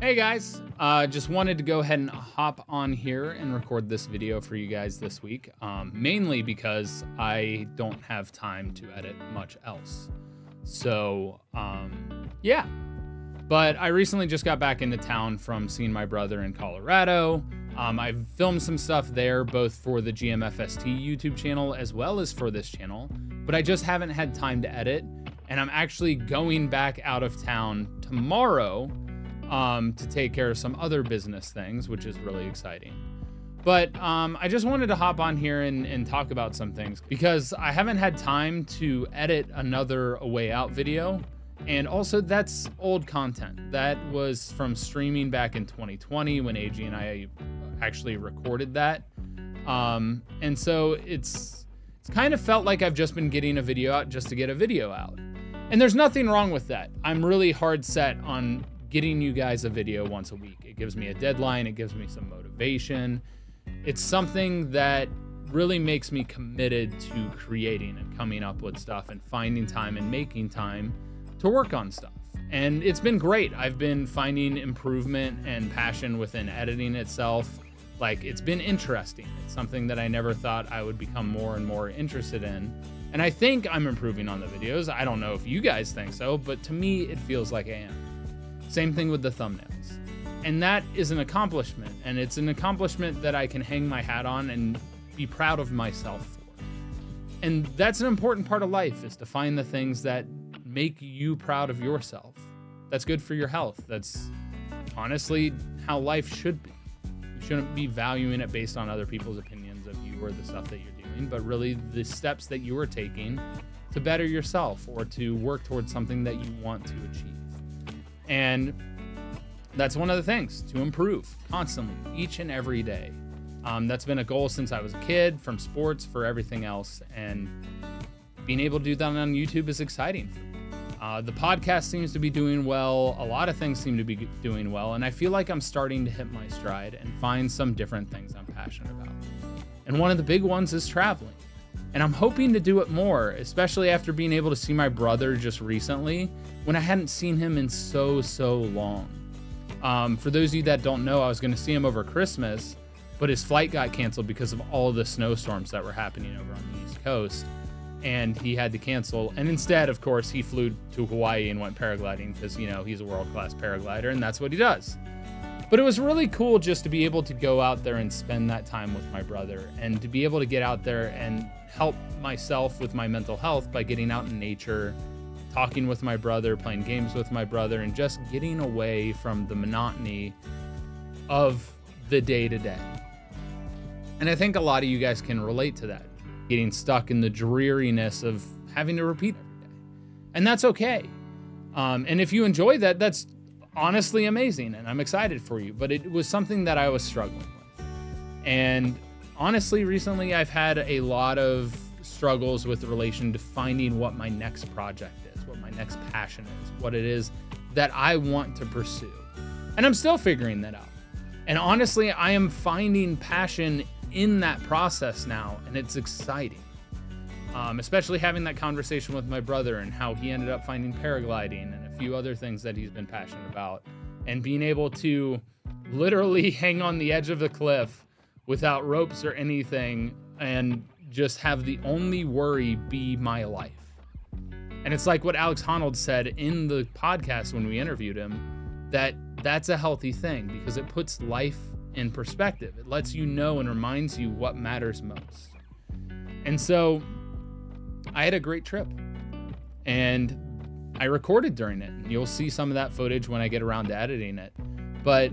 Hey guys, uh, just wanted to go ahead and hop on here and record this video for you guys this week, um, mainly because I don't have time to edit much else. So, um, yeah. But I recently just got back into town from seeing my brother in Colorado. Um, I've filmed some stuff there, both for the GMFST YouTube channel as well as for this channel, but I just haven't had time to edit. And I'm actually going back out of town tomorrow um, to take care of some other business things, which is really exciting. But um, I just wanted to hop on here and, and talk about some things because I haven't had time to edit another A Way Out video. And also, that's old content. That was from streaming back in 2020 when AG and I actually recorded that. Um, and so it's it's kind of felt like I've just been getting a video out just to get a video out. And there's nothing wrong with that. I'm really hard set on getting you guys a video once a week. It gives me a deadline, it gives me some motivation. It's something that really makes me committed to creating and coming up with stuff and finding time and making time to work on stuff. And it's been great. I've been finding improvement and passion within editing itself. Like, it's been interesting. It's something that I never thought I would become more and more interested in. And I think I'm improving on the videos. I don't know if you guys think so, but to me, it feels like I am. Same thing with the thumbnails. And that is an accomplishment. And it's an accomplishment that I can hang my hat on and be proud of myself for. And that's an important part of life is to find the things that make you proud of yourself. That's good for your health. That's honestly how life should be. You shouldn't be valuing it based on other people's opinions of you or the stuff that you're doing, but really the steps that you are taking to better yourself or to work towards something that you want to achieve. And that's one of the things to improve constantly, each and every day. Um, that's been a goal since I was a kid, from sports for everything else. And being able to do that on YouTube is exciting. Uh, the podcast seems to be doing well. A lot of things seem to be doing well. And I feel like I'm starting to hit my stride and find some different things I'm passionate about. And one of the big ones is traveling. And I'm hoping to do it more, especially after being able to see my brother just recently when I hadn't seen him in so, so long. Um, for those of you that don't know, I was going to see him over Christmas, but his flight got canceled because of all the snowstorms that were happening over on the East Coast. And he had to cancel. And instead, of course, he flew to Hawaii and went paragliding because, you know, he's a world class paraglider and that's what he does. But it was really cool just to be able to go out there and spend that time with my brother and to be able to get out there and help myself with my mental health by getting out in nature, talking with my brother, playing games with my brother, and just getting away from the monotony of the day to day. And I think a lot of you guys can relate to that, getting stuck in the dreariness of having to repeat every day. And that's okay. Um, and if you enjoy that, that's honestly amazing and I'm excited for you. But it was something that I was struggling with. And honestly, recently I've had a lot of struggles with relation to finding what my next project is, what my next passion is, what it is that I want to pursue. And I'm still figuring that out. And honestly, I am finding passion in that process now, and it's exciting. Um, especially having that conversation with my brother and how he ended up finding paragliding and a few other things that he's been passionate about, and being able to literally hang on the edge of the cliff without ropes or anything and just have the only worry be my life. And it's like what Alex Honnold said in the podcast when we interviewed him that that's a healthy thing because it puts life in perspective. It lets you know and reminds you what matters most. And so I had a great trip and I recorded during it. You'll see some of that footage when I get around to editing it. But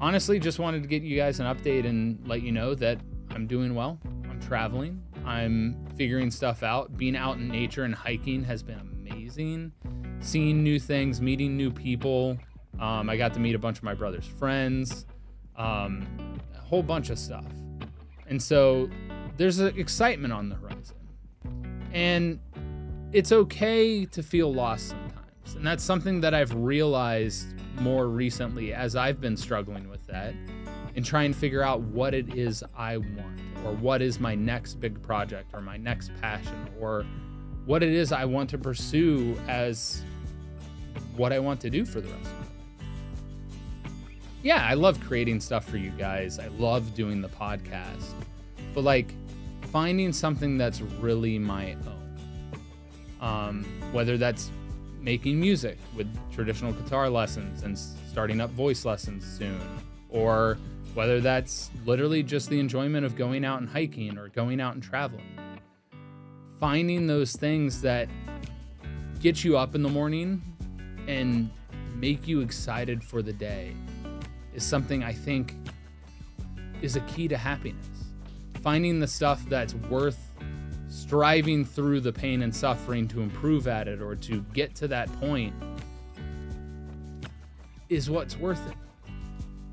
honestly, just wanted to get you guys an update and let you know that I'm doing well. I'm traveling. I'm figuring stuff out. Being out in nature and hiking has been amazing. Seeing new things, meeting new people. Um, I got to meet a bunch of my brother's friends, um, a whole bunch of stuff. And so there's excitement on the horizon. And it's okay to feel lost sometimes. And that's something that I've realized more recently as I've been struggling with that and try and figure out what it is I want or what is my next big project or my next passion or what it is I want to pursue as what I want to do for the rest of my life. yeah, I love creating stuff for you guys. I love doing the podcast. But like finding something that's really my own. Um, whether that's making music with traditional guitar lessons and starting up voice lessons soon, or whether that's literally just the enjoyment of going out and hiking or going out and traveling. Finding those things that get you up in the morning and make you excited for the day is something I think is a key to happiness. Finding the stuff that's worth striving through the pain and suffering to improve at it or to get to that point is what's worth it.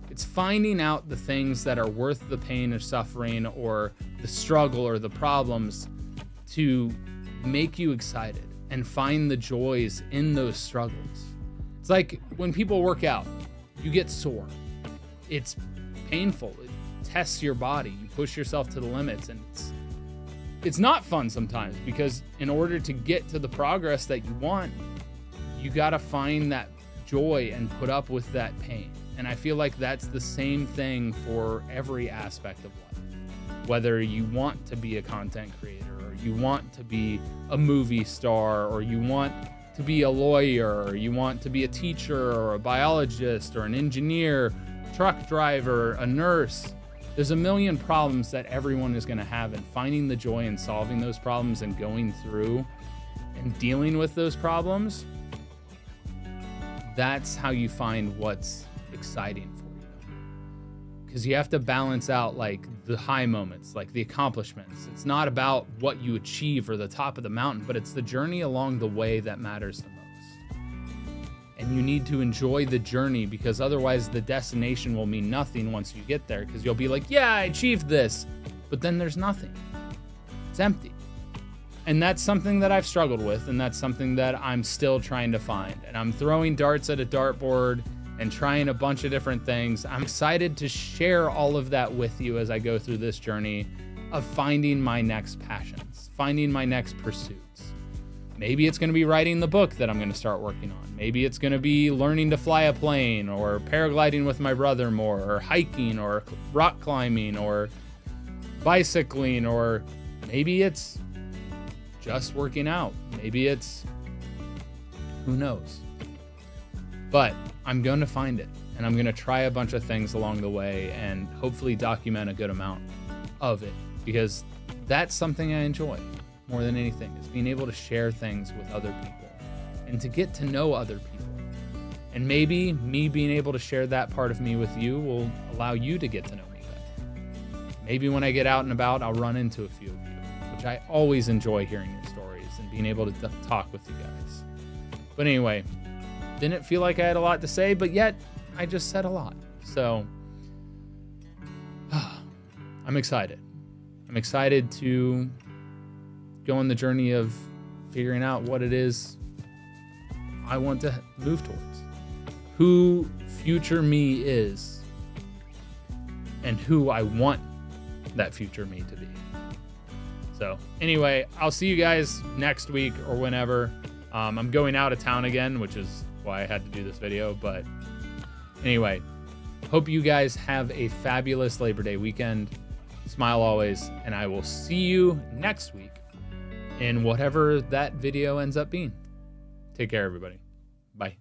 It's finding out the things that are worth the pain or suffering or the struggle or the problems to make you excited and find the joys in those struggles. It's like when people work out, you get sore. It's painful. It tests your body. You push yourself to the limits and it's it's not fun sometimes because in order to get to the progress that you want, you got to find that joy and put up with that pain. And I feel like that's the same thing for every aspect of life. Whether you want to be a content creator, or you want to be a movie star, or you want to be a lawyer, or you want to be a teacher, or a biologist, or an engineer, truck driver, a nurse. There's a million problems that everyone is going to have, and finding the joy in solving those problems and going through and dealing with those problems that's how you find what's exciting for you. Because you have to balance out like the high moments, like the accomplishments. It's not about what you achieve or the top of the mountain, but it's the journey along the way that matters the. And you need to enjoy the journey because otherwise the destination will mean nothing once you get there. Because you'll be like, yeah, I achieved this. But then there's nothing, it's empty. And that's something that I've struggled with, and that's something that I'm still trying to find. And I'm throwing darts at a dartboard and trying a bunch of different things. I'm excited to share all of that with you as I go through this journey of finding my next passions, finding my next pursuits. Maybe it's going to be writing the book that I'm going to start working on. Maybe it's going to be learning to fly a plane or paragliding with my brother more or hiking or rock climbing or bicycling or maybe it's just working out. Maybe it's who knows. But I'm going to find it and I'm going to try a bunch of things along the way and hopefully document a good amount of it because that's something I enjoy more than anything is being able to share things with other people and to get to know other people. And maybe me being able to share that part of me with you will allow you to get to know me better. Maybe when I get out and about, I'll run into a few of you, which I always enjoy hearing your stories and being able to talk with you guys. But anyway, didn't feel like I had a lot to say, but yet I just said a lot. So I'm excited. I'm excited to go on the journey of figuring out what it is I want to move towards. Who future me is and who I want that future me to be. So, anyway, I'll see you guys next week or whenever. Um, I'm going out of town again, which is why I had to do this video. But anyway, hope you guys have a fabulous Labor Day weekend. Smile always, and I will see you next week in whatever that video ends up being. Take care, everybody. Bye.